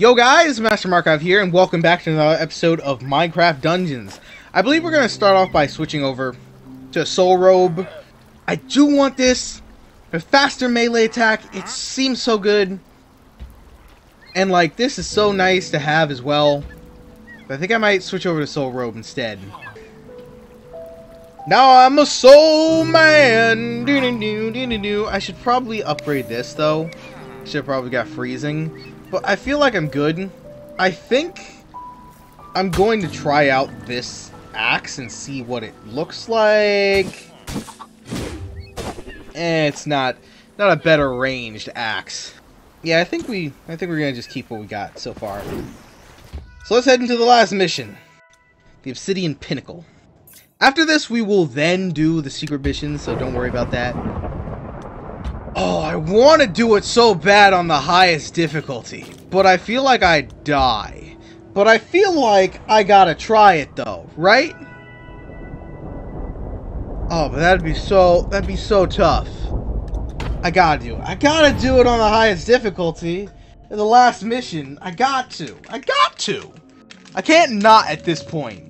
Yo guys, Master Marcov here, and welcome back to another episode of Minecraft Dungeons. I believe we're going to start off by switching over to Soul Robe. I do want this. A faster melee attack, it seems so good. And like, this is so nice to have as well. But I think I might switch over to Soul Robe instead. Now I'm a soul man! -doo -doo -doo -doo -doo. I should probably upgrade this though. Should probably got freezing. But I feel like I'm good. I think I'm going to try out this axe and see what it looks like. Eh, it's not not a better ranged axe. Yeah, I think we I think we're gonna just keep what we got so far. So let's head into the last mission. The Obsidian Pinnacle. After this, we will then do the secret missions, so don't worry about that. Oh, I want to do it so bad on the highest difficulty, but I feel like I die. But I feel like I gotta try it though, right? Oh, but that'd be so, that'd be so tough. I gotta do it. I gotta do it on the highest difficulty. In the last mission, I got to. I got to. I can't not at this point.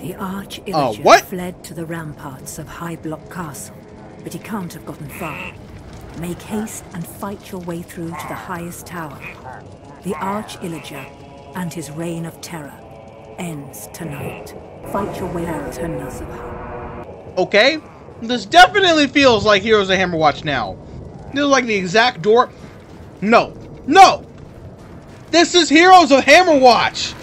The Arch oh, what? fled to the ramparts of High Block Castle, but he can't have gotten far. Make haste and fight your way through to the highest tower. The Arch Illager and his reign of terror ends tonight. Fight your way out to Nazabah. Okay? This definitely feels like Heroes of Hammerwatch now. This is like the exact door. No. No! This is Heroes of Hammerwatch!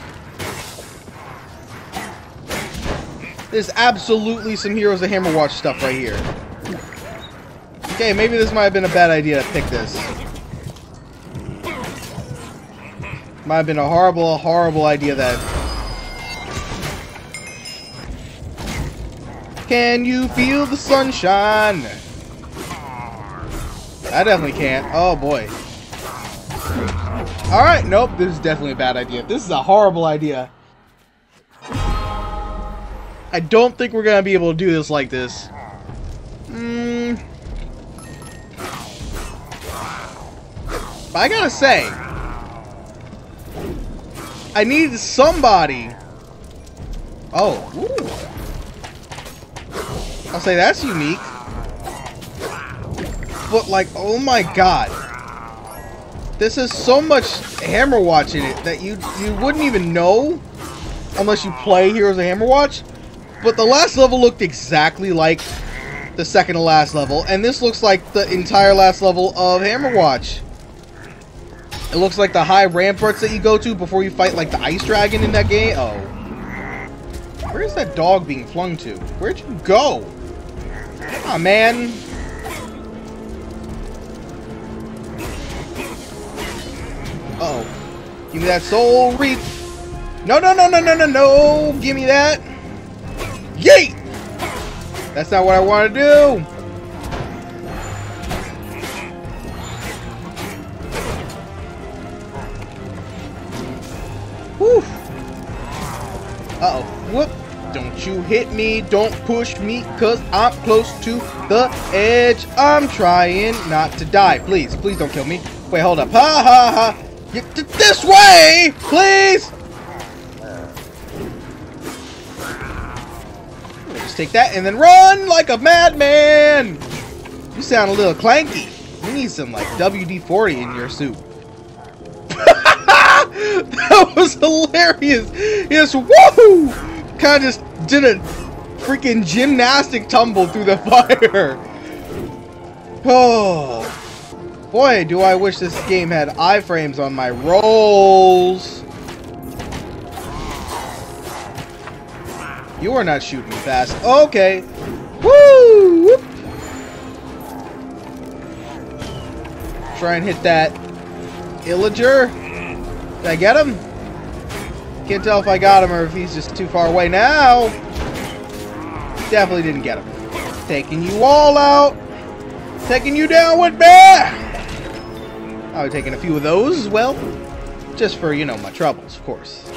There's absolutely some Heroes of Hammerwatch stuff right here. Okay, maybe this might have been a bad idea to pick this. Might have been a horrible, horrible idea that... Can you feel the sunshine? I definitely can't. Oh boy. Alright, nope, this is definitely a bad idea. This is a horrible idea. I don't think we're gonna be able to do this like this. Mm. But I gotta say, I need somebody. Oh, ooh. I'll say that's unique. But like, oh my god. This has so much Hammerwatch in it that you you wouldn't even know unless you play Heroes of Hammerwatch. But the last level looked exactly like the second to last level, and this looks like the entire last level of Hammerwatch. It looks like the high ramparts that you go to before you fight like the ice dragon in that game. Oh. Where's that dog being flung to? Where'd you go? Aw, man. Uh oh. Give me that soul reap. No, no, no, no, no, no, no. Give me that. Yeet! That's not what I want to do. Whew. Uh-oh. Whoop. Don't you hit me. Don't push me, because I'm close to the edge. I'm trying not to die. Please, please don't kill me. Wait, hold up. Ha ha ha. Get th this way, please. Take that and then run like a madman. You sound a little clanky. You need some like WD-40 in your suit. that was hilarious. Yes, woohoo! Kind of just did a freaking gymnastic tumble through the fire. Oh, boy, do I wish this game had iframes on my rolls. You are not shooting fast. Okay. Woo! Whoop. Try and hit that Illager. Did I get him? Can't tell if I got him or if he's just too far away now. Definitely didn't get him. Taking you all out. Taking you down with me. I'll be taking a few of those as well. Just for, you know, my troubles, of course.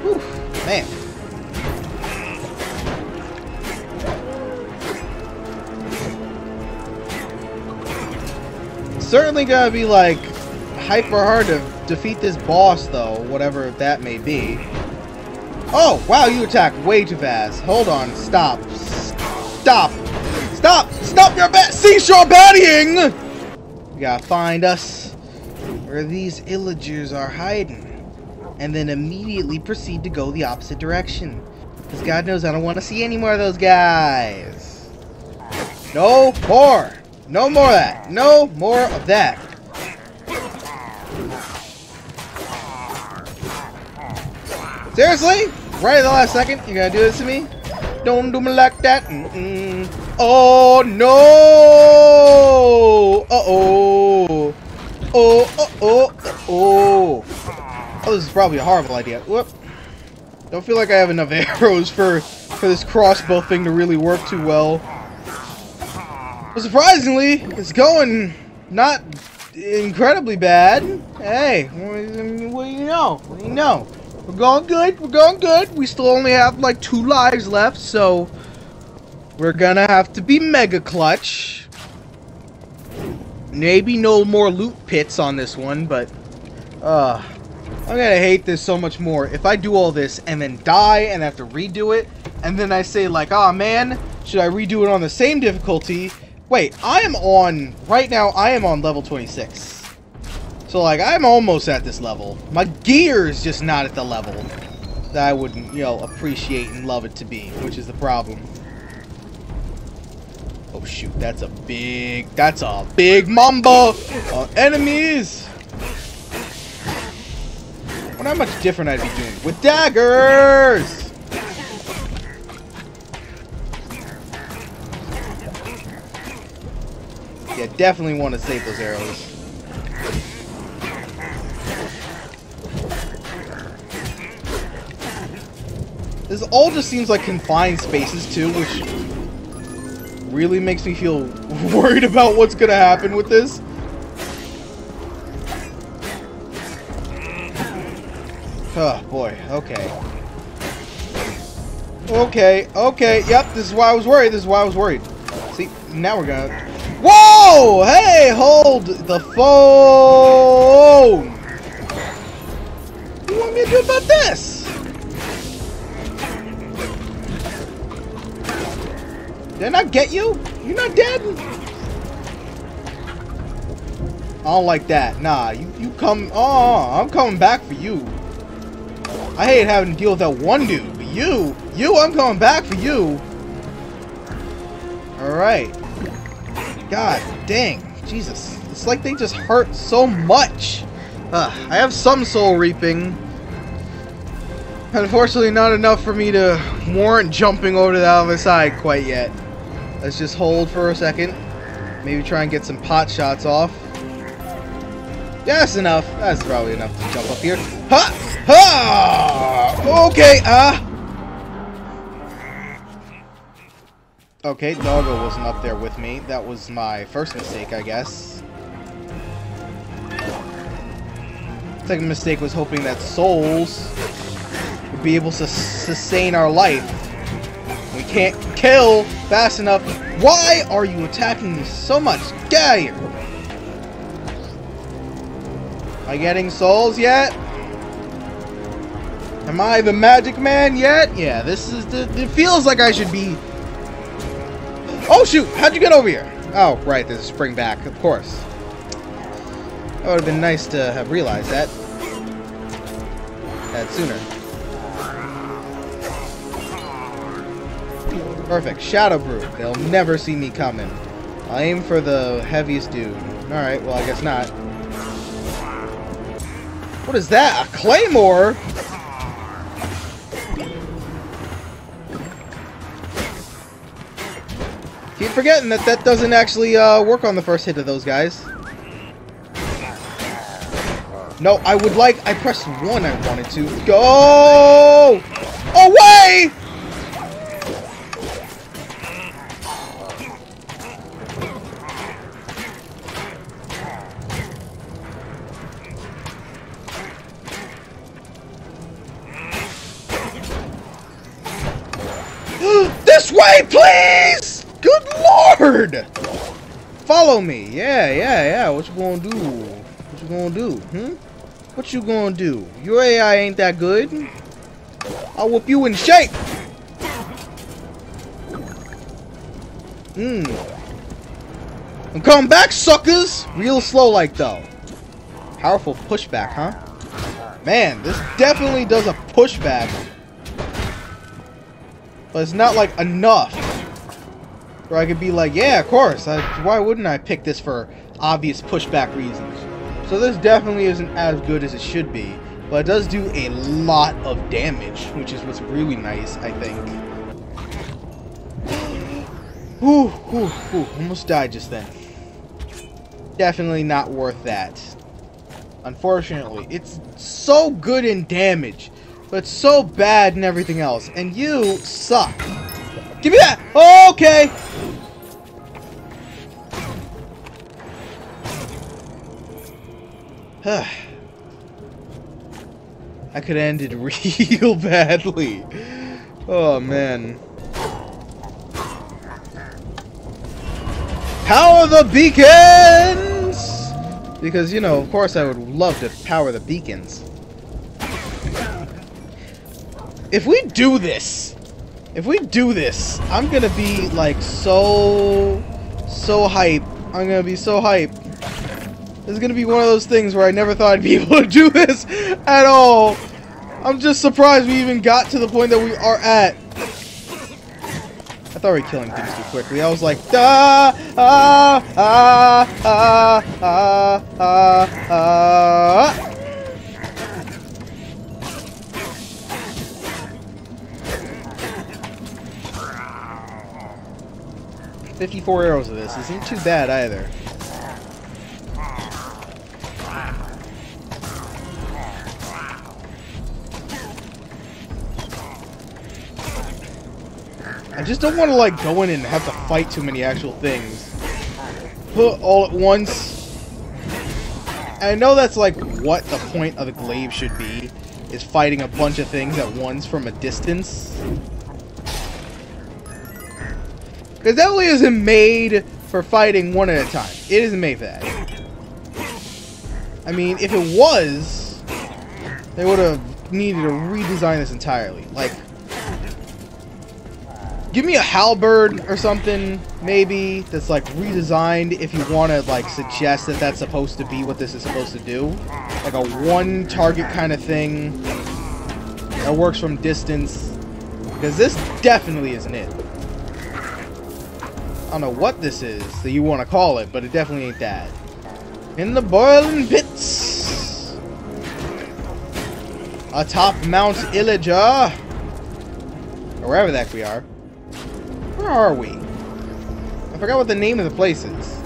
Whew, man. Certainly gonna be like hyper hard to defeat this boss though, whatever that may be. Oh, wow, you attack way too fast. Hold on, stop. Stop! Stop! Stop your bat seashore batting! We gotta find us where these illagers are hiding. And then immediately proceed to go the opposite direction. Because God knows I don't want to see any more of those guys. No more! No more of that! No more of that! Seriously? Right at the last second, you're gonna do this to me? Don't do me like that. Mm -mm. Oh no! Uh oh! Oh, oh, oh, oh! Oh, this is probably a horrible idea. Whoop! Don't feel like I have enough arrows for for this crossbow thing to really work too well. Surprisingly, it's going not incredibly bad. Hey, what do you know? What do you know? We're going good. We're going good. We still only have like two lives left, so we're gonna have to be mega clutch. Maybe no more loot pits on this one, but uh I'm gonna hate this so much more. If I do all this and then die and have to redo it, and then I say like, oh, man, should I redo it on the same difficulty? Wait, I am on, right now, I am on level 26. So, like, I'm almost at this level. My gear is just not at the level that I would, you know, appreciate and love it to be, which is the problem. Oh, shoot, that's a big, that's a big mamba uh, enemies. I wonder how much different I'd be doing with daggers. Yeah, definitely want to save those arrows. This all just seems like confined spaces too, which really makes me feel worried about what's gonna happen with this. Oh boy, okay. Okay, okay, yep, this is why I was worried, this is why I was worried. See, now we're gonna... Whoa! Hey, hold the phone! What do you want me to do about this? Did I not get you? You're not dead? I don't like that. Nah, you, you come... Oh, I'm coming back for you. I hate having to deal with that one dude. But you, you, I'm coming back for you. Alright. God dang. Jesus. It's like they just hurt so much. Uh, I have some soul reaping. Unfortunately, not enough for me to warrant jumping over to the other side quite yet. Let's just hold for a second. Maybe try and get some pot shots off. Yeah, that's enough. That's probably enough to jump up here. Ha! Ha! Okay, ah! Uh. Okay, Doggo wasn't up there with me. That was my first mistake, I guess. Second mistake was hoping that souls would be able to sustain our life. We can't kill fast enough. Why are you attacking me so much? Here! Am I getting souls yet? Am I the magic man yet? Yeah, this is the. It feels like I should be. Oh shoot! How'd you get over here? Oh, right, there's a spring back, of course. That would have been nice to have realized that. That sooner. Perfect. Shadow Brew. They'll never see me coming. I'll aim for the heaviest dude. Alright, well, I guess not. What is that? A claymore? Keep forgetting that that doesn't actually uh, work on the first hit of those guys. No, I would like... I pressed 1 I wanted to. Go! Away! This way, please! Good lord! follow me. Yeah, yeah, yeah. What you gonna do? What you gonna do? Hmm? What you gonna do? Your AI ain't that good. I'll whoop you in shape. Mmm. I'm coming back, suckers! Real slow like though. Powerful pushback, huh? Man, this definitely does a pushback. But it's not like enough. Where I could be like, yeah, of course. I, why wouldn't I pick this for obvious pushback reasons? So this definitely isn't as good as it should be. But it does do a lot of damage, which is what's really nice, I think. Whew, whew, whew. Almost died just then. Definitely not worth that. Unfortunately. It's so good in damage, but so bad in everything else. And you suck. Give me that! Okay! I could end it real badly. Oh, man. Power the beacons! Because, you know, of course I would love to power the beacons. If we do this, if we do this, I'm gonna be, like, so, so hype. I'm gonna be so hype. This is gonna be one of those things where I never thought I'd be able to do this at all. I'm just surprised we even got to the point that we are at. I thought we were killing things too quickly. I was like, ah, ah, ah, ah, ah, ah, ah. Fifty-four arrows of this isn't too bad either. I just don't want to like go in and have to fight too many actual things. Put all at once. I know that's like what the point of the glaive should be, is fighting a bunch of things at once from a distance. Because definitely isn't made for fighting one at a time. It isn't made for that. I mean, if it was, they would have needed to redesign this entirely. Like, Give me a halberd or something, maybe, that's like redesigned if you want to like suggest that that's supposed to be what this is supposed to do. Like a one target kind of thing that works from distance. Because this definitely isn't it. Don't know what this is that you want to call it, but it definitely ain't that. In the boiling pits! Atop Mount Illager! Or wherever the heck we are. Where are we? I forgot what the name of the place is.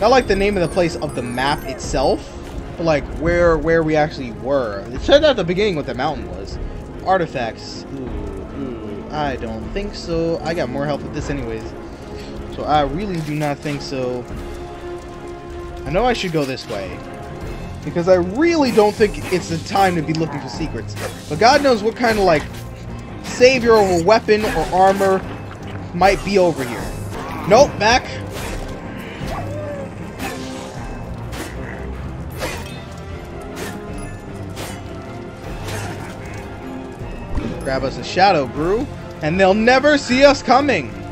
Not like the name of the place of the map itself, but like where where we actually were. It said at the beginning what the mountain was. Artifacts. Ooh, ooh, I don't think so. I got more health with this anyways. So I really do not think so. I know I should go this way. Because I really don't think it's the time to be looking for secrets. But God knows what kind of like savior or weapon or armor might be over here. Nope, back. Grab us a shadow brew, and they'll never see us coming.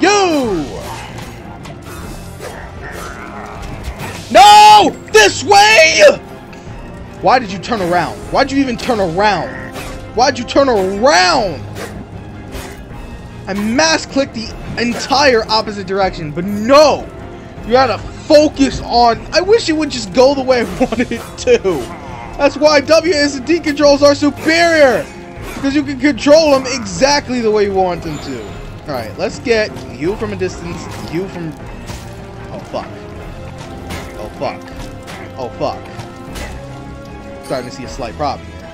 You! No! This way! Why did you turn around? Why'd you even turn around? Why'd you turn around? I mass clicked the entire opposite direction, but no! You gotta focus on... I wish it would just go the way I wanted it to. That's why WASD controls are superior! Because you can control them exactly the way you want them to. Alright, let's get you from a distance, you from... Oh, fuck. Oh, fuck. Oh, fuck. Starting to see a slight problem here.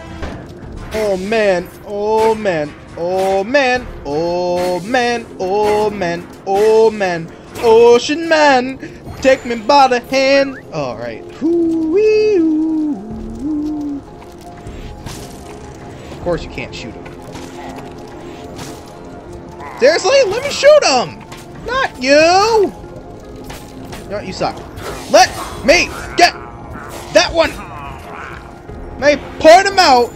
Oh, man. Oh, man. Oh man, oh man, oh man, oh man, ocean man, take me by the hand. All right. Of course you can't shoot him. Seriously? Let me shoot him! Not you! No, you suck. Let me get that one! They point him out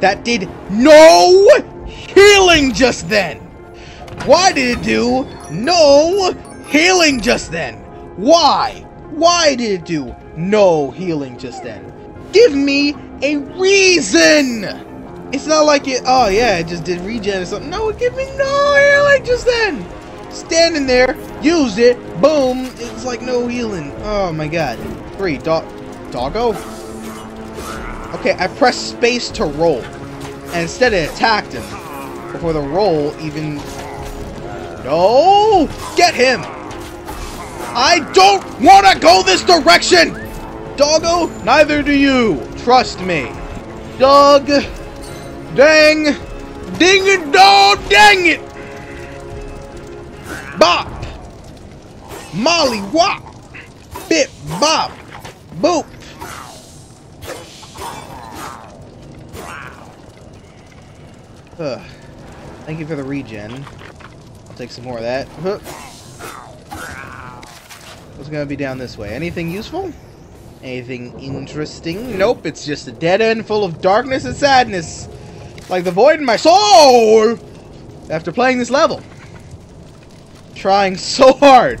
that did no healing just then. Why did it do no healing just then? Why? Why did it do no healing just then? Give me a reason! It's not like it, oh yeah, it just did regen or something. No, give me no healing just then! Standing there, used it, boom, it's like no healing. Oh my god. Three, dog, doggo? Okay, I pressed space to roll. And instead it attacked him. Before the roll even... No! Get him! I don't want to go this direction! Doggo, neither do you. Trust me. Dog. Dang. Ding it, dog, dang it! Bop! Molly wop! Bip bop! Boop! Ugh. Thank you for the regen. I'll take some more of that. What's gonna be down this way? Anything useful? Anything interesting? Nope, it's just a dead end full of darkness and sadness. Like the void in my soul! After playing this level. Trying so hard.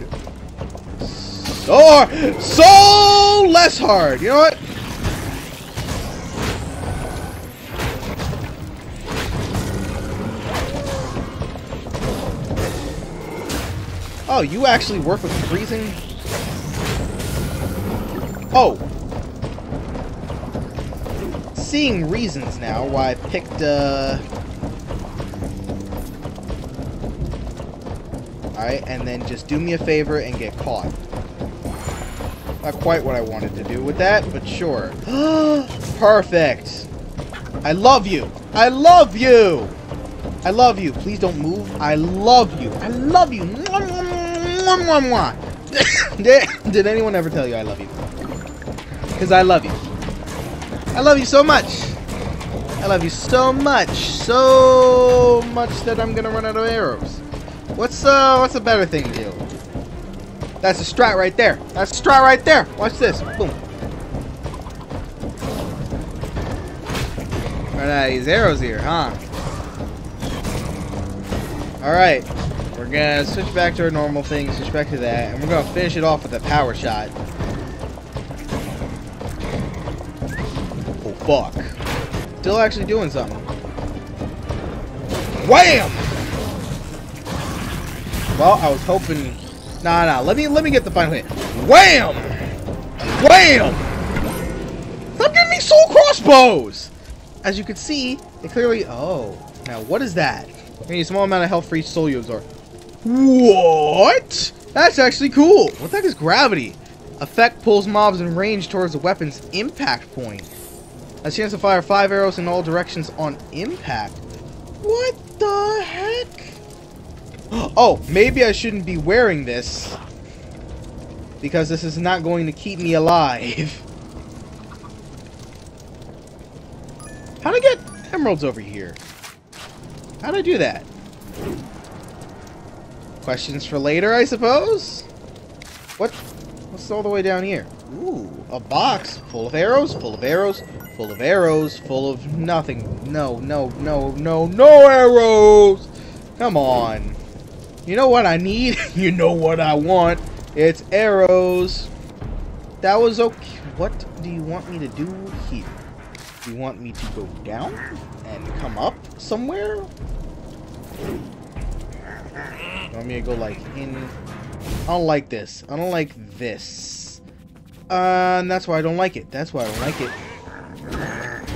So hard. So less hard. You know what? Oh, you actually work with freezing? Oh! Seeing reasons now why I picked, uh... Alright, and then just do me a favor and get caught. Not quite what I wanted to do with that, but sure. Perfect! I love you! I love you! I love you. Please don't move. I love you. I love you. Mwah, mwah, mwah. did, did anyone ever tell you I love you? Because I love you. I love you so much. I love you so much. So much that I'm to run out of arrows. What's uh what's a better thing to do? That's a strat right there. That's a strat right there. Watch this. Boom. Run out of these arrows here, huh? Alright. We're gonna switch back to our normal thing, switch back to that, and we're gonna finish it off with a power shot. Fuck. Still actually doing something. Wham! Well, I was hoping... Nah, nah, let me, let me get the final hit. Wham! Wham! Stop giving me soul crossbows! As you can see, it clearly... Oh, now what is that? I need a small amount of health for each soul you absorb. What? That's actually cool. What the heck is gravity? Effect pulls mobs in range towards the weapon's impact point. A chance to fire five arrows in all directions on impact. What the heck? Oh, maybe I shouldn't be wearing this. Because this is not going to keep me alive. How'd I get emeralds over here? How'd I do that? Questions for later, I suppose? What? What's all the way down here? Ooh, a box full of arrows, full of arrows, full of arrows, full of nothing. No, no, no, no, no arrows! Come on. You know what I need? you know what I want. It's arrows. That was okay. What do you want me to do here? Do you want me to go down and come up somewhere? You want me to go like in? I don't like this. I don't like this. Uh, and that's why I don't like it. That's why I don't like it.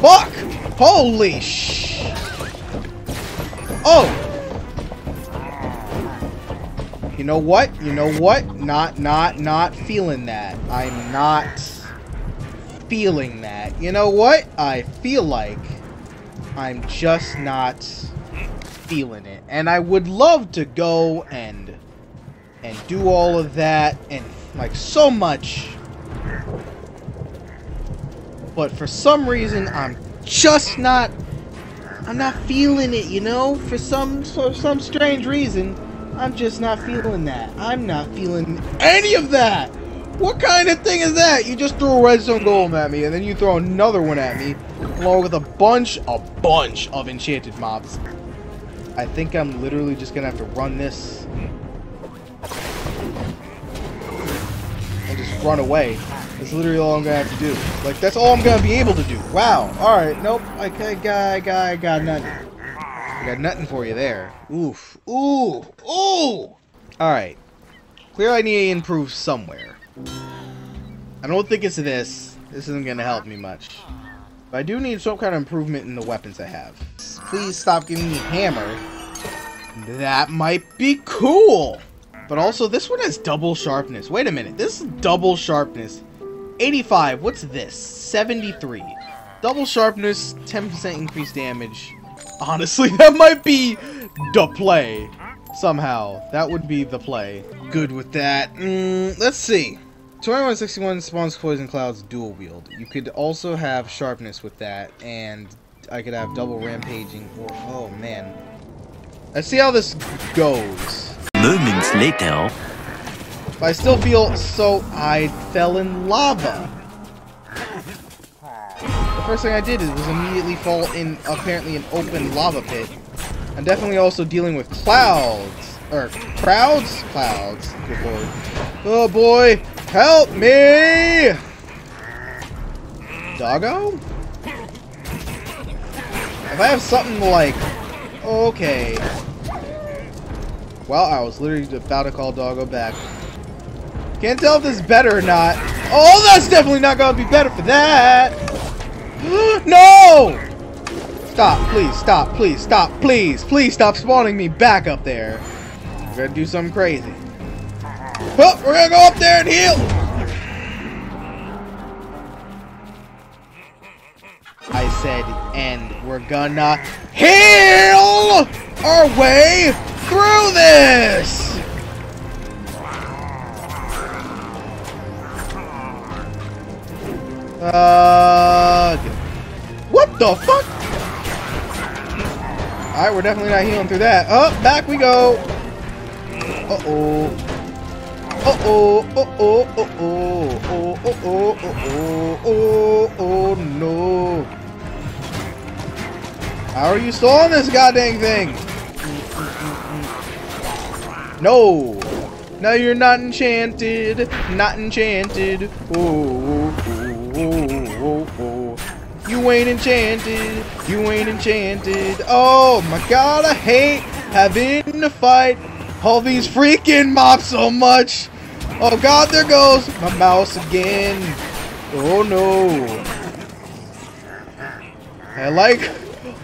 Fuck! Holy sh! Oh! You know what? You know what? Not, not, not feeling that. I'm not feeling that. You know what? I feel like I'm just not feeling it. And I would love to go and and do all of that and like so much. But for some reason I'm just not I'm not feeling it, you know? For some for some strange reason, I'm just not feeling that. I'm not feeling any of that. What kind of thing is that? You just throw a redstone golem at me, and then you throw another one at me, along with a bunch, a bunch of enchanted mobs. I think I'm literally just gonna have to run this and just run away. That's literally all I'm gonna have to do. Like that's all I'm gonna be able to do. Wow. All right. Nope. I, I got, I got, I got nothing. I got nothing for you there. Oof. Ooh. Ooh. All right. Clearly, I need to improve somewhere. I don't think it's this. This isn't gonna help me much. But I do need some kind of improvement in the weapons I have. Please stop giving me hammer. That might be cool. But also, this one has double sharpness. Wait a minute. This is double sharpness. 85. What's this? 73. Double sharpness, 10% increased damage. Honestly, that might be the play. Somehow. That would be the play. Good with that. Mm, let's see. 2161 spawns poison clouds dual wield. You could also have sharpness with that, and I could have double rampaging. Or, oh man. Let's see how this goes. Moments later. But I still feel so I fell in lava. The first thing I did was immediately fall in apparently an open lava pit. I'm definitely also dealing with clouds. Or crowds? Clouds. Good lord. Oh boy! Help me! Doggo? If I have something like... Okay. Well, I was literally about to call Doggo back. Can't tell if this is better or not. Oh, that's definitely not to be better for that. no! Stop, please, stop, please, stop, please, please stop spawning me back up there. We're to do something crazy. Oh, we're to go up there and heal. I said, and we're gonna heal our way through this! Uh, what the fuck? Alright, we're definitely not healing through that. Up, oh, back we go. Uh-oh. Uh-oh, uh-oh, uh-oh, oh, oh, oh, oh, oh, oh, no. How are you still on this goddamn thing? No. No, you're not enchanted. Not enchanted. Oh, oh, oh, oh. You ain't enchanted. You ain't enchanted. Oh my god, I hate having to fight all these freaking mobs so much. Oh god, there goes my mouse again. Oh no. I like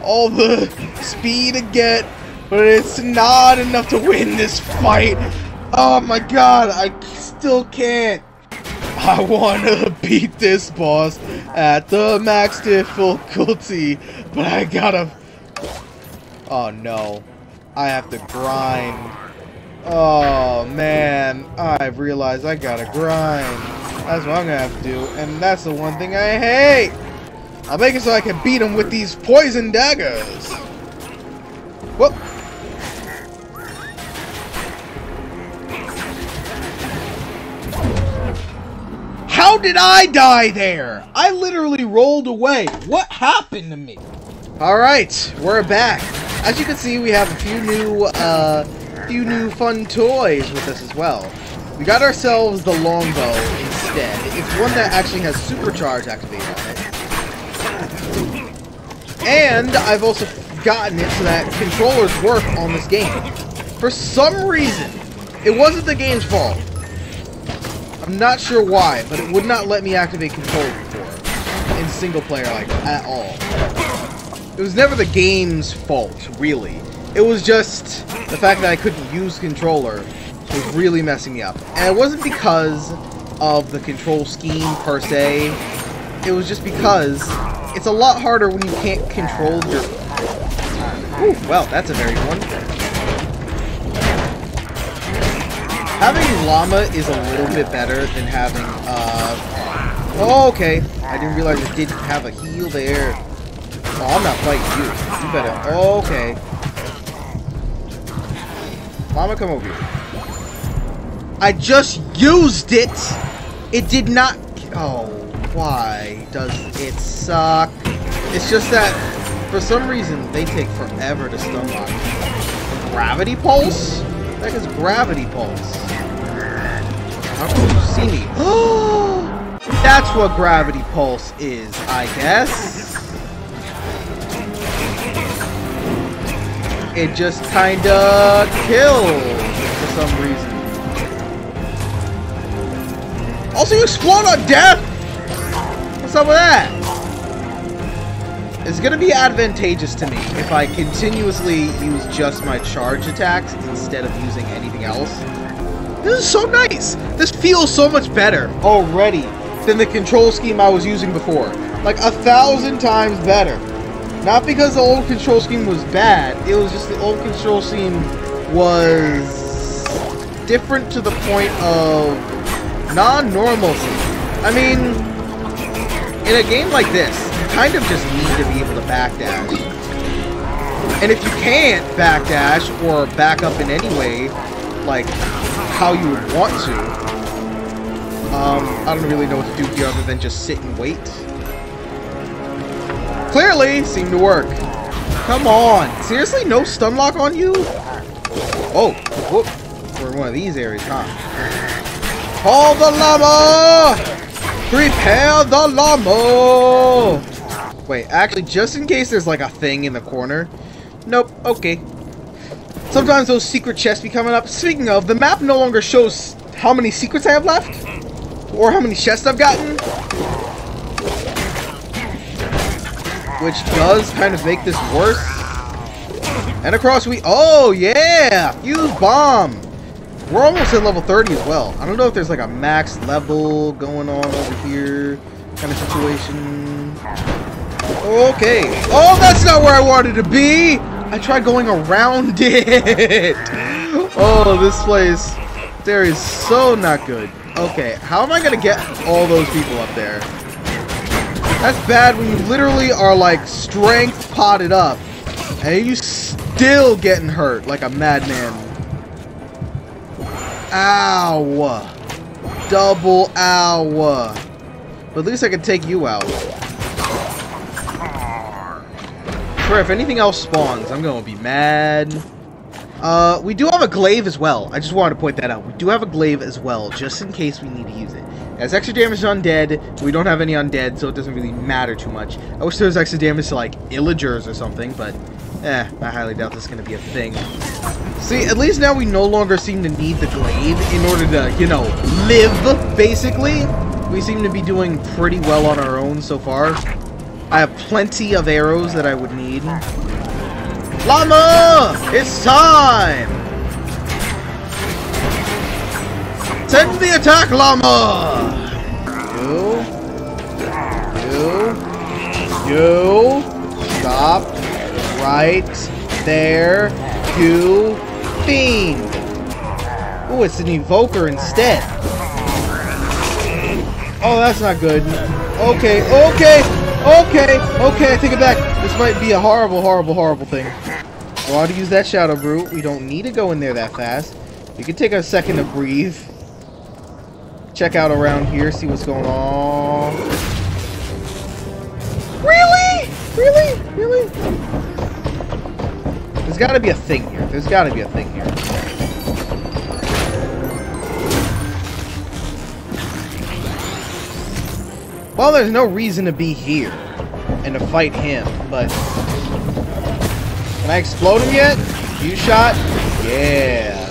all the speed to get, but it's not enough to win this fight. Oh my god, I still can't. I want to beat this boss at the max difficulty, but I gotta... Oh no. I have to grind. Oh man, I've realized I gotta grind. That's what I'm gonna have to do, and that's the one thing I hate! I'll make it so I can beat him with these poison daggers. Whoop. How did I die there? I literally rolled away. What happened to me? Alright, we're back. As you can see, we have a few new, uh, few new fun toys with us as well. We got ourselves the longbow instead. It's one that actually has supercharge activated on it. And I've also gotten it so that controllers work on this game. For some reason, it wasn't the game's fault. I'm not sure why, but it would not let me activate controls before in single player like at all. It was never the game's fault, really. It was just the fact that I couldn't use controller was really messing me up. And it wasn't because of the control scheme per se. It was just because it's a lot harder when you can't control your... Ooh, well, that's a very one. Having llama is a little bit better than having, uh... Oh, okay. I didn't realize it didn't have a heal there. Oh, I'm not fighting you. You better... Okay. Llama, come over here. I just used it! It did not... Oh, why does it suck? It's just that, for some reason, they take forever to stun lock. Gravity Pulse? That is Gravity Pulse. How come you see me? That's what Gravity Pulse is, I guess. It just kinda kills for some reason. Also, you explode on death! What's up with that? It's gonna be advantageous to me if I continuously use just my charge attacks instead of using anything else. This is so nice! This feels so much better already than the control scheme I was using before. Like a thousand times better. Not because the old control scheme was bad, it was just the old control scheme was different to the point of non-normalcy. I mean, in a game like this, kind of just need to be able to backdash. And if you can't backdash or back up in any way, like how you would want to, um, I don't really know what to do here other than just sit and wait. Clearly, seemed to work. Come on. Seriously? No stun lock on you? Oh, whoop. We're in one of these areas, huh? Call the llama! Prepare the llama! Wait, actually, just in case there's like a thing in the corner. Nope, okay. Sometimes those secret chests be coming up. Speaking of, the map no longer shows how many secrets I have left. Or how many chests I've gotten. Which does kind of make this worse. And across we- Oh, yeah! Use bomb! We're almost at level 30 as well. I don't know if there's like a max level going on over here kind of situation. Okay. Oh, that's not where I wanted to be! I tried going around it! Oh, this place. There is so not good. Okay, how am I gonna get all those people up there? That's bad when you literally are like strength potted up and you still getting hurt like a madman. Ow! Double ow! But at least I can take you out. Sure, if anything else spawns, I'm gonna be mad. Uh, we do have a glaive as well. I just wanted to point that out. We do have a glaive as well, just in case we need to use it. It has extra damage to undead. We don't have any undead, so it doesn't really matter too much. I wish there was extra damage to, like, illagers or something, but, eh, I highly doubt this is going to be a thing. See, at least now we no longer seem to need the glaive in order to, you know, live, basically. We seem to be doing pretty well on our own so far. I have plenty of arrows that I would need. Llama! It's time! Send the attack, Llama! You. You. You. Stop. Right there. You Fiend! Oh, it's an Evoker instead. Oh, that's not good. Okay, okay, okay, okay, I take it back. This might be a horrible, horrible, horrible thing. We want to use that Shadow Brew. We don't need to go in there that fast. We can take a second to breathe. Check out around here, see what's going on. Really? Really? Really? There's got to be a thing here. There's got to be a thing Well, there's no reason to be here and to fight him, but... Can I explode him yet? You shot? Yeah.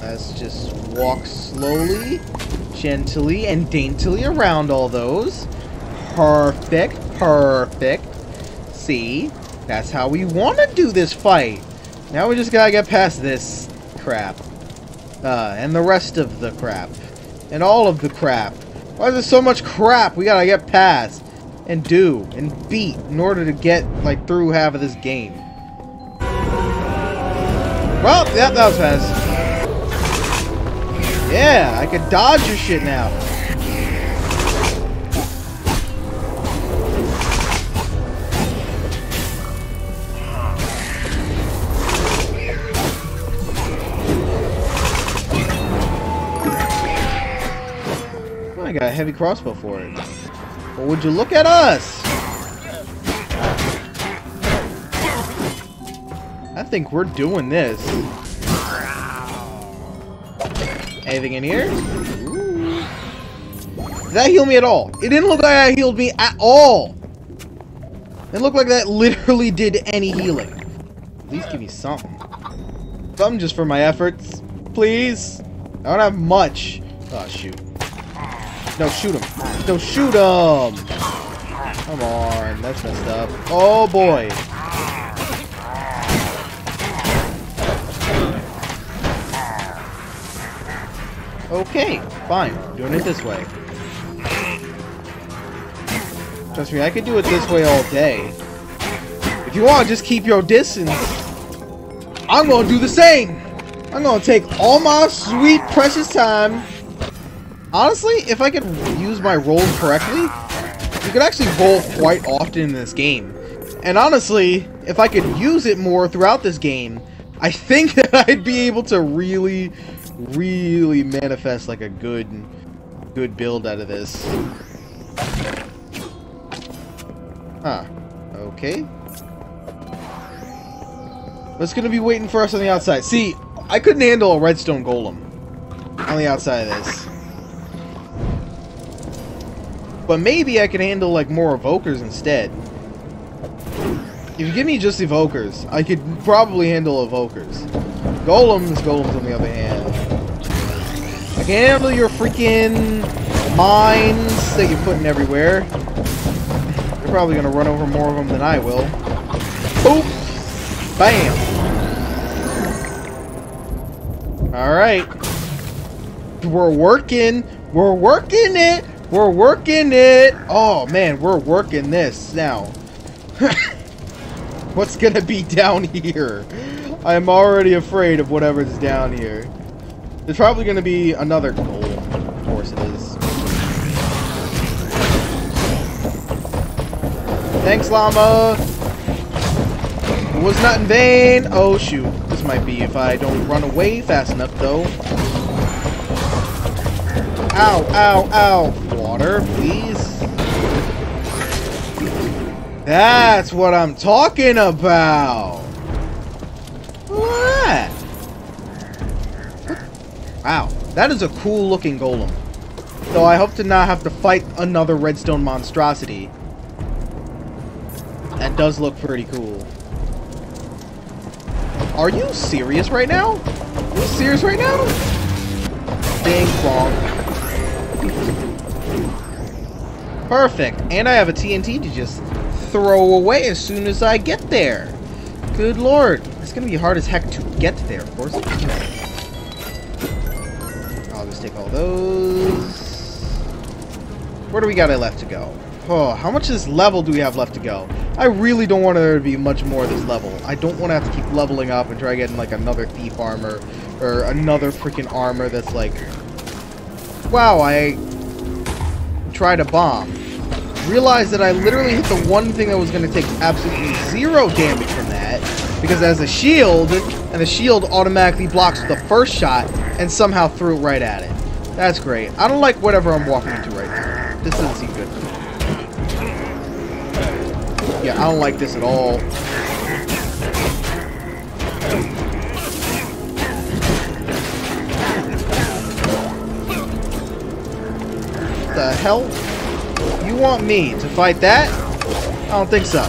Let's just walk slowly, gently, and daintily around all those. Perfect. Perfect. See? That's how we want to do this fight. Now we just gotta get past this crap. Uh, and the rest of the crap. And all of the crap. Why is there so much crap we gotta get past? And do. And beat. In order to get, like, through half of this game. Well, yep, that was fast. Yeah, I can dodge your shit now. Got a heavy crossbow for it. Well, would you look at us? I think we're doing this. Anything in here? Did that heal me at all? It didn't look like that healed me at all. It looked like that literally did any healing. At least give me something. Something just for my efforts. Please. I don't have much. Oh, shoot. No, shoot him. No, shoot him. Come on. That's messed up. Oh, boy. Okay, fine. Doing it this way. Trust me, I could do it this way all day. If you want just keep your distance, I'm to do the same. I'm to take all my sweet, precious time. Honestly, if I could use my rolls correctly, you could actually roll quite often in this game. And honestly, if I could use it more throughout this game, I think that I'd be able to really really manifest like a good good build out of this. Huh. Okay. What's gonna be waiting for us on the outside? See, I couldn't handle a redstone golem on the outside of this. But maybe I can handle like more evokers instead. If you give me just evokers, I could probably handle evokers. Golems, golems on the other hand. I can handle your freaking mines that you're putting everywhere. You're probably gonna run over more of them than I will. Boop! Bam! Alright. We're working! We're working it! We're working it! Oh man, we're working this now. What's gonna be down here? I'm already afraid of whatever's down here. There's probably gonna be another goal. Of course it is. Thanks, llama! It was not in vain! Oh, shoot. This might be if I don't run away fast enough, though. Ow, ow, ow! Water, please. That's what I'm talking about! What? Wow, that is a cool looking golem. Though I hope to not have to fight another redstone monstrosity. That does look pretty cool. Are you serious right now? Are you serious right now? Bing bong. Perfect. And I have a TNT to just throw away as soon as I get there. Good lord. It's going to be hard as heck to get there, of course. I'll just take all those. Where do we got left to go? Oh, how much of this level do we have left to go? I really don't want there to be much more of this level. I don't want to have to keep leveling up and try getting like another thief armor or another freaking armor that's like wow, I tried to bomb realized that I literally hit the one thing that was going to take absolutely zero damage from that, because it has a shield, and the shield automatically blocks the first shot, and somehow threw it right at it. That's great. I don't like whatever I'm walking into right now. This doesn't seem good. Yeah, I don't like this at all. The hell? You want me to fight that? I don't think so.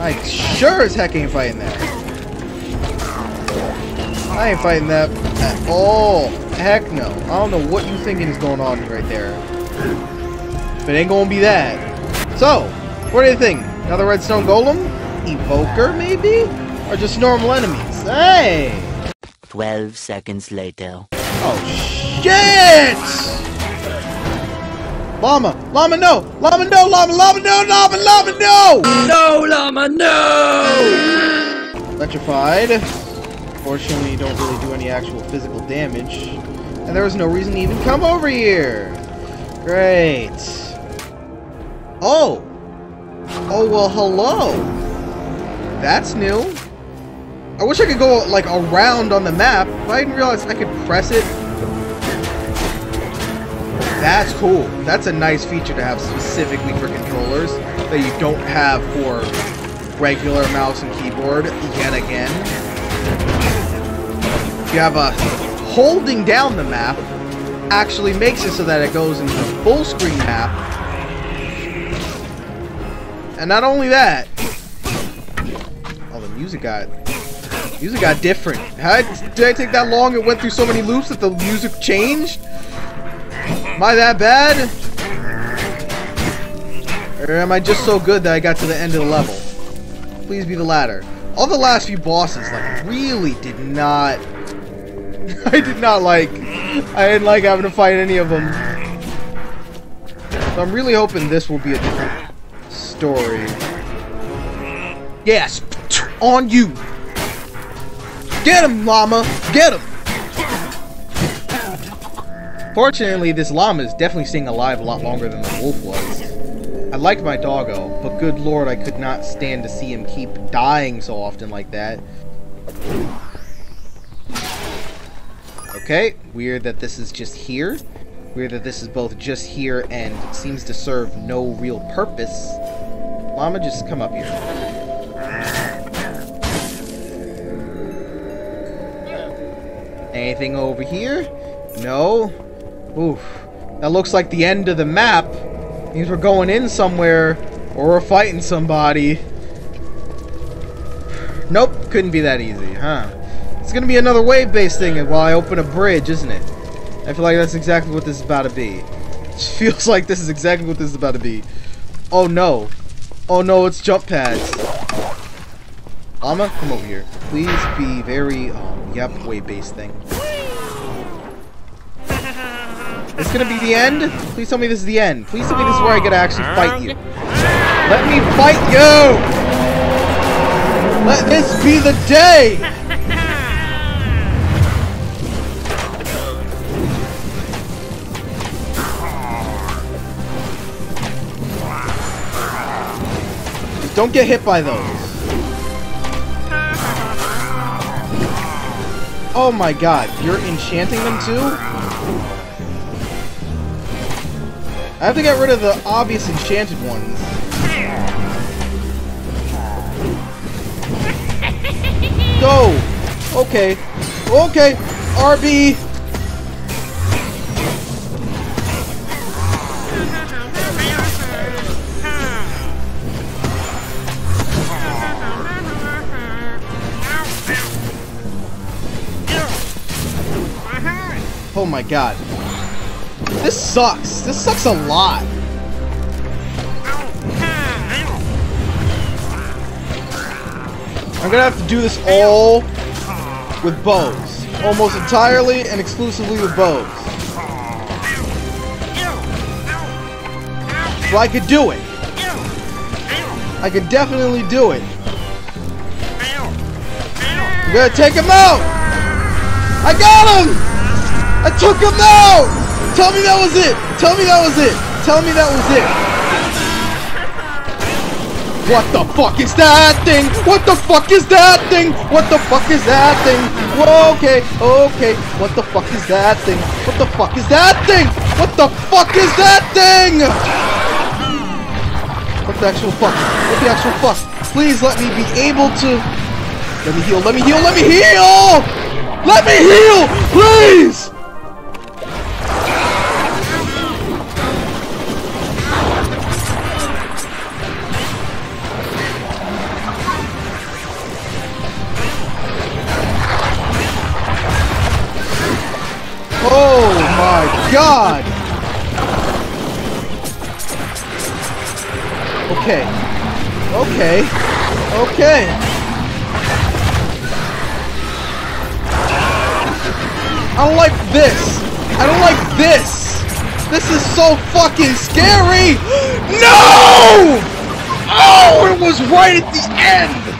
I sure as heck ain't fighting that. I ain't fighting that at all. Heck no. I don't know what you thinking is going on right there. But it ain't gonna be that. So, what do you think? Another redstone golem? Evoker, maybe? Or just normal enemies? Hey! 12 seconds later. Oh, shit! Llama! Llama, no! Llama, no! Llama, llama, no! Llama, llama, no! No, llama, no! Electrified. Fortunately, you don't really do any actual physical damage. And there was no reason to even come over here. Great. Oh! Oh, well, hello. That's new. I wish I could go, like, around on the map, but I didn't realize I could press it That's cool. That's a nice feature to have specifically for controllers that you don't have for regular mouse and keyboard yet again. You have a holding down the map actually makes it so that it goes into full screen map. And not only that, oh the music got music got different. How did I take that long? It went through so many loops that the music changed. Am I that bad? Or am I just so good that I got to the end of the level? Please be the latter. All the last few bosses, like, really did not... I did not like... I didn't like having to fight any of them. So I'm really hoping this will be a different story. Yes! On you! Get him, llama! Get him! Fortunately, this llama is definitely staying alive a lot longer than the wolf was. I like my doggo, but good lord, I could not stand to see him keep dying so often like that. Okay, weird that this is just here. Weird that this is both just here and seems to serve no real purpose. Llama, just come up here. Anything over here? No? Oof. That looks like the end of the map. Means we're going in somewhere, or we're fighting somebody. Nope, couldn't be that easy, huh? It's gonna be another wave-based thing while I open a bridge, isn't it? I feel like that's exactly what this is about to be. It feels like this is exactly what this is about to be. Oh no. Oh no, it's jump pads. Llama, come over here. Please be very, um, yep, wave-based thing. It's gonna be the end? Please tell me this is the end. Please tell me this is where I get to actually fight you. Let me fight you! Let this be the day! Just don't get hit by those. Oh my god, you're enchanting them too? I have to get rid of the obvious enchanted ones. Go! Okay. Okay! RB! Oh my god. This sucks. This sucks a lot. I'm gonna have to do this all with bows. Almost entirely and exclusively with bows. But I could do it. I could definitely do it. I'm gonna take him out! I got him! I took him out! Tell me that was it! Tell me that was it! Tell me that was it! What the fuck is that thing? What the fuck is that thing? What the fuck is that thing? Okay, okay. What the fuck is that thing? What the fuck is that thing? What the fuck is that thing? What the actual fuck? What the actual fuck? Please let me be able to... Let me heal, let me heal, let me heal! Let me heal! Please! God! Okay. Okay. Okay. I don't like this. I don't like this. This is so fucking scary. No! Oh, it was right at the end.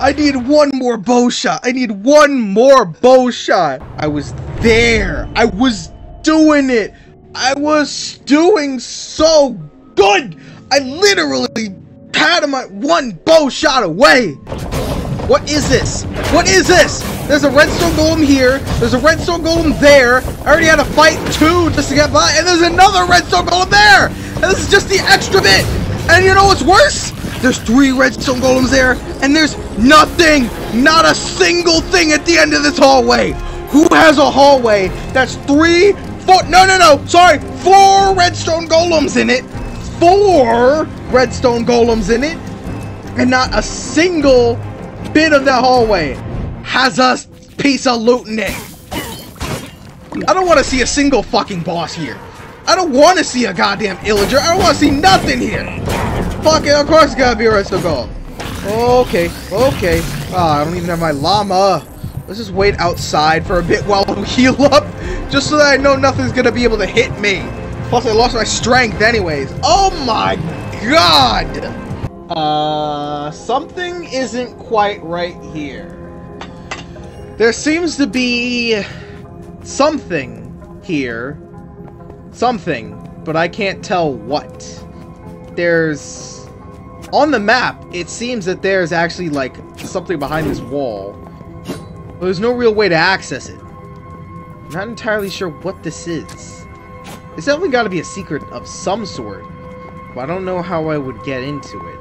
I need one more bow shot. I need one more bow shot. I was there. I was doing it. I was doing so good. I literally had at one bow shot away. What is this? What is this? There's a redstone golem here. There's a redstone golem there. I already had to fight two just to get by, and there's another redstone golem there. And this is just the extra bit. And you know what's worse? There's three redstone golems there, and there's nothing, not a single thing at the end of this hallway. Who has a hallway that's three, four, no, no, no, sorry, four redstone golems in it, four redstone golems in it, and not a single bit of that hallway has a piece of loot in it. I don't want to see a single fucking boss here. I don't want to see a goddamn illager. I don't want to see nothing here. Fuck it, of course it's gotta be a redstone golem. Okay, okay. Ah, I don't even have my llama. Let's just wait outside for a bit while we heal up, just so that I know nothing's gonna be able to hit me. Plus, I lost my strength anyways. Oh my god! Uh, something isn't quite right here. There seems to be something here. Something, but I can't tell what. There's... On the map, it seems that there's actually, like, something behind this wall. But there's no real way to access it. I'm not entirely sure what this is. It's definitely got to be a secret of some sort. But I don't know how I would get into it.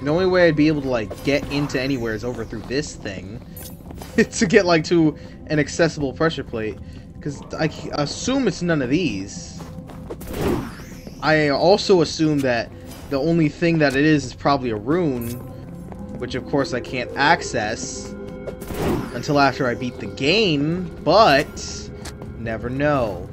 The only way I'd be able to, like, get into anywhere is over through this thing. to get, like, to an accessible pressure plate. Because I assume it's none of these. I also assume that the only thing that it is is probably a rune. Which, of course, I can't access until after I beat the game. But... Never know.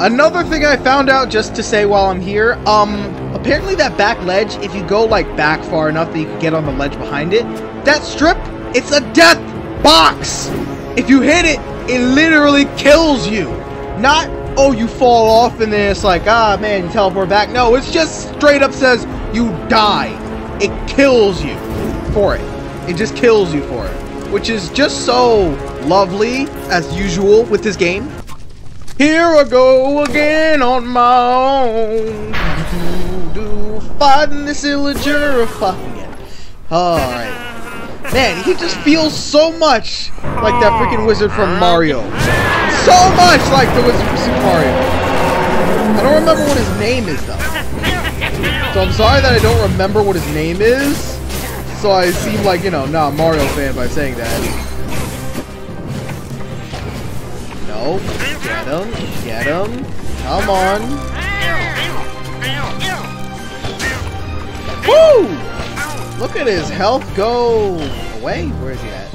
Another thing I found out just to say while I'm here, um, apparently that back ledge, if you go like back far enough that you can get on the ledge behind it, that strip, it's a death box! If you hit it, it literally kills you. Not, oh, you fall off and then it's like, ah, man, you teleport back. No, it's just straight up says you die. It kills you for it. It just kills you for it. Which is just so lovely, as usual, with this game. Here I go again on my own. Do, do, fighting this illager, fucking it. Alright. Man, he just feels so much like that freaking wizard from Mario. So much like the wizard from Super Mario. I don't remember what his name is, though. So I'm sorry that I don't remember what his name is. So I seem like, you know, not a Mario fan by saying that. No. Get him. Get him. Come on. Woo! Look at his health go away. Where is he at?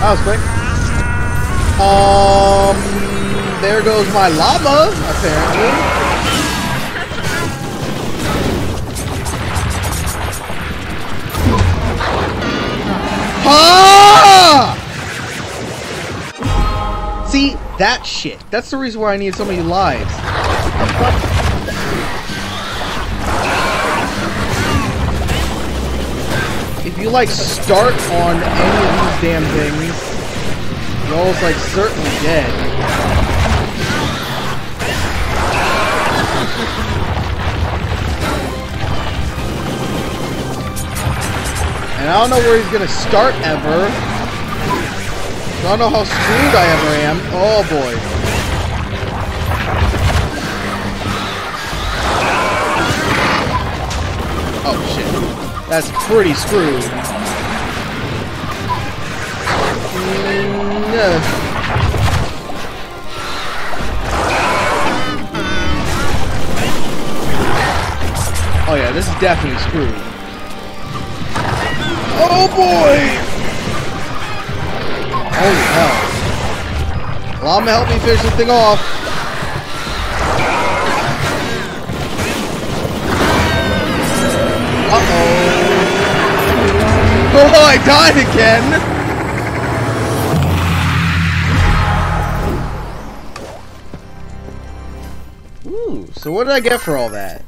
That was quick. Um, there goes my llama, apparently. Ah! See, that shit. That's the reason why I need so many lives. If you, like, start on any of these damn things, you're almost, like, certainly dead. And I don't know where he's gonna start ever. I don't know how screwed I ever am. Oh boy. Oh shit. That's pretty screwed. Mm, Oh yeah, this is definitely screwed. Oh boy! Holy hell. Llama, help me finish this thing off. Uh-oh. Oh, I died again! Ooh, so what did I get for all that?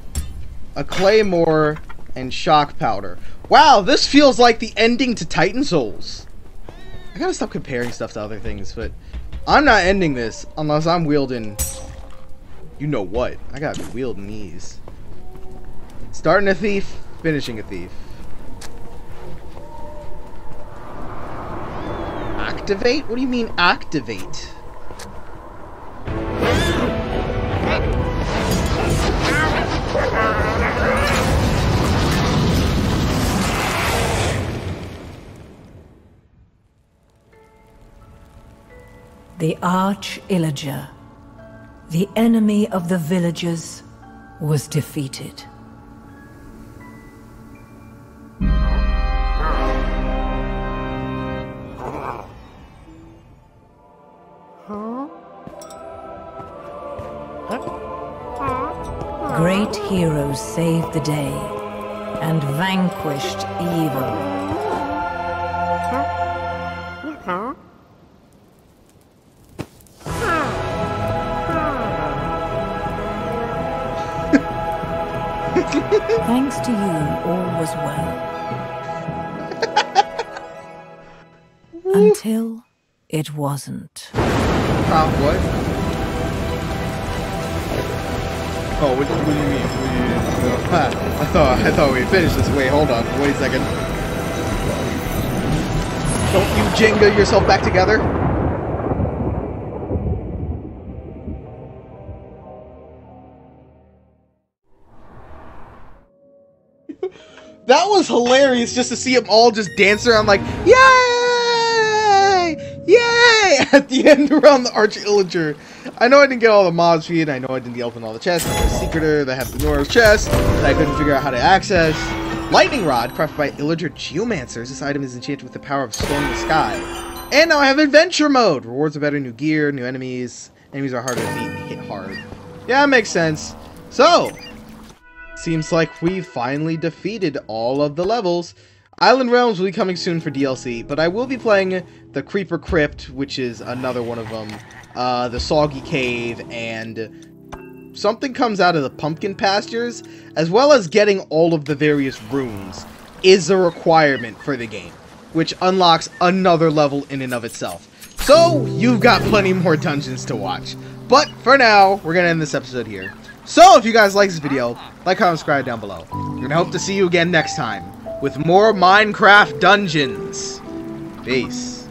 A claymore and shock powder. Wow, this feels like the ending to Titan Souls. I gotta stop comparing stuff to other things, but I'm not ending this unless I'm wielding You know what? I got wielding these. Starting a thief, finishing a thief. Activate? What do you mean activate? The Arch Illager, the enemy of the villagers, was defeated. Great heroes saved the day and vanquished evil. Wasn't. Uh, what? Oh, what, do you mean? What do you mean? I thought I thought we finished this. Wait, hold on. Wait a second. Don't you Jenga yourself back together? that was hilarious just to see them all just dance around like, yay! At the end around the Arch Illager. I know I didn't get all the mods feed, I know I didn't open all the chests, a secreter that had the Nora's chest that I couldn't figure out how to access. Lightning Rod, crafted by Illager Geomancers. This item is enchanted with the power of storming the sky. And now I have Adventure Mode! Rewards are better, new gear, new enemies. Enemies are harder to beat and hit hard. Yeah, makes sense. So, seems like we finally defeated all of the levels. Island Realms will be coming soon for DLC, but I will be playing the Creeper Crypt, which is another one of them, uh, the Soggy Cave, and something comes out of the Pumpkin Pastures, as well as getting all of the various runes, is a requirement for the game, which unlocks another level in and of itself. So, you've got plenty more dungeons to watch. But, for now, we're to end this episode here. So, if you guys like this video, like, comment, subscribe down below. We're gonna hope to see you again next time with more Minecraft dungeons. Peace.